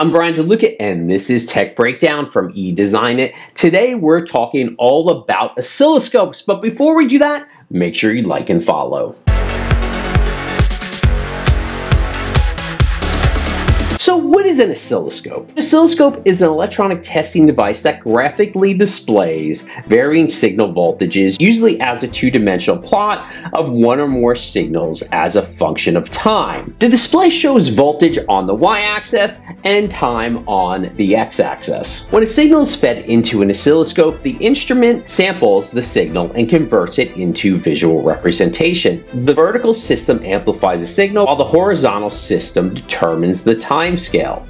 I'm Bryan DeLuca and this is Tech Breakdown from eDesignIt. Today we're talking all about oscilloscopes, but before we do that, make sure you like and follow. So what is an oscilloscope? An oscilloscope is an electronic testing device that graphically displays varying signal voltages, usually as a two-dimensional plot of one or more signals as a function of time. The display shows voltage on the y-axis and time on the x-axis. When a signal is fed into an oscilloscope, the instrument samples the signal and converts it into visual representation. The vertical system amplifies the signal while the horizontal system determines the time time scale.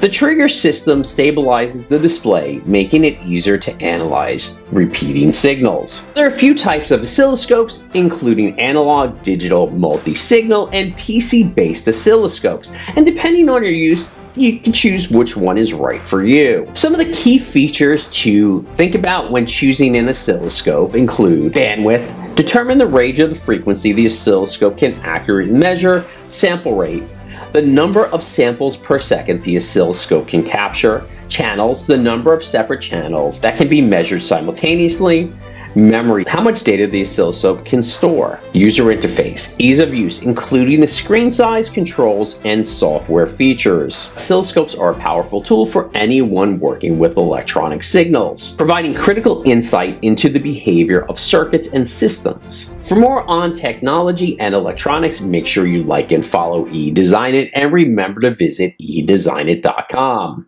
The trigger system stabilizes the display, making it easier to analyze repeating signals. There are a few types of oscilloscopes, including analog, digital, multi-signal, and PC-based oscilloscopes, and depending on your use, you can choose which one is right for you. Some of the key features to think about when choosing an oscilloscope include bandwidth, determine the range of the frequency the oscilloscope can accurately measure, sample rate, the number of samples per second the oscilloscope can capture, channels, the number of separate channels that can be measured simultaneously, memory, how much data the oscilloscope can store, user interface, ease of use, including the screen size, controls, and software features. Oscilloscopes are a powerful tool for anyone working with electronic signals, providing critical insight into the behavior of circuits and systems. For more on technology and electronics, make sure you like and follow eDesignIt and remember to visit edesignit.com.